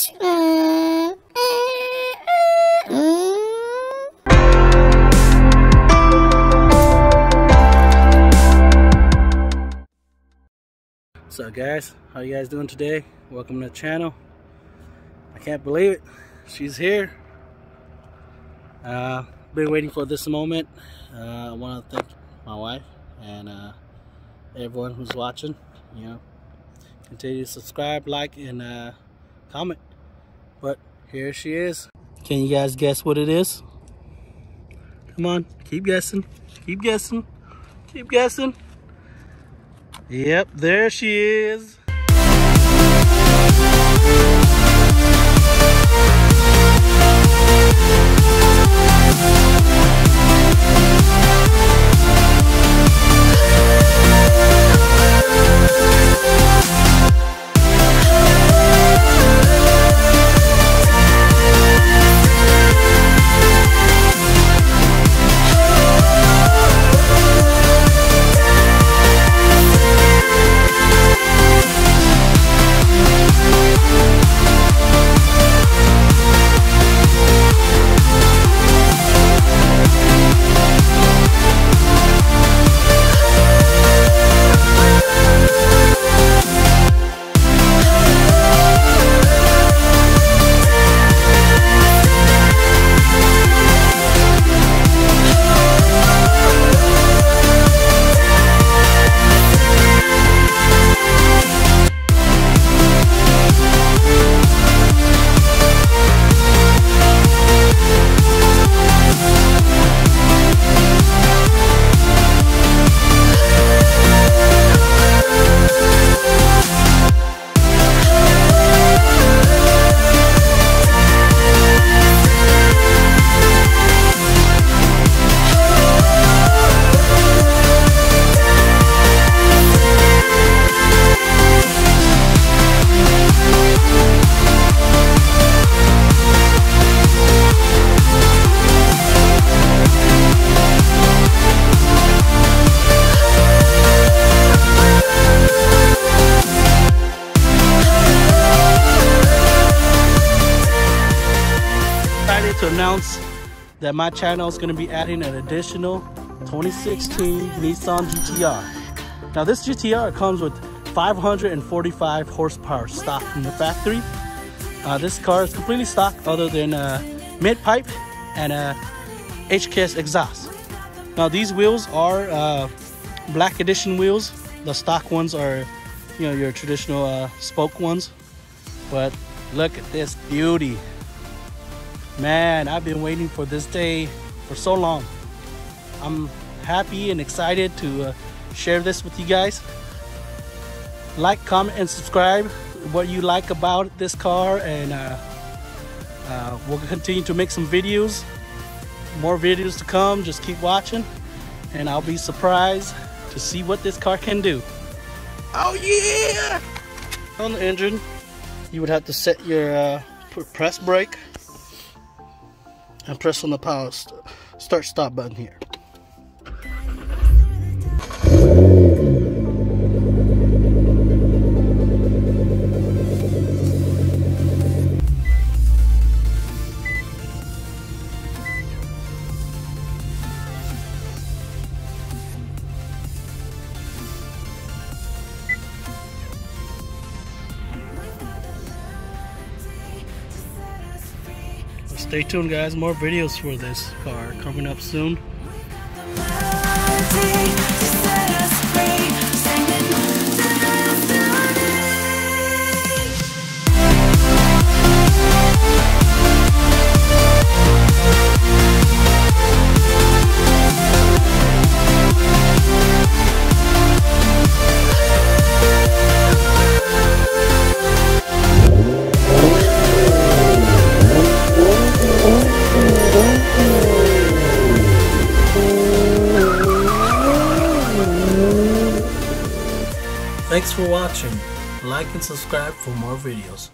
What's up guys? How you guys doing today? Welcome to the channel. I can't believe it. She's here. Uh, been waiting for this moment. Uh, I want to thank my wife and uh, everyone who's watching. You know, continue to subscribe, like, and uh, comment. But here she is. Can you guys guess what it is? Come on, keep guessing. Keep guessing. Keep guessing. Yep, there she is. To announce that my channel is going to be adding an additional 2016 Nissan GTR. Now this GTR comes with 545 horsepower stock from the factory. Uh, this car is completely stock other than a mid-pipe and a HKS exhaust. Now these wheels are uh, black edition wheels. The stock ones are, you know, your traditional uh, spoke ones. But look at this beauty. Man, I've been waiting for this day for so long. I'm happy and excited to uh, share this with you guys. Like, comment, and subscribe what you like about this car and uh, uh, we'll continue to make some videos. More videos to come, just keep watching and I'll be surprised to see what this car can do. Oh yeah! On the engine, you would have to set your uh, press brake and press on the power st start stop button here. Stay tuned guys, more videos for this car coming up soon. Thanks for watching. Like and subscribe for more videos.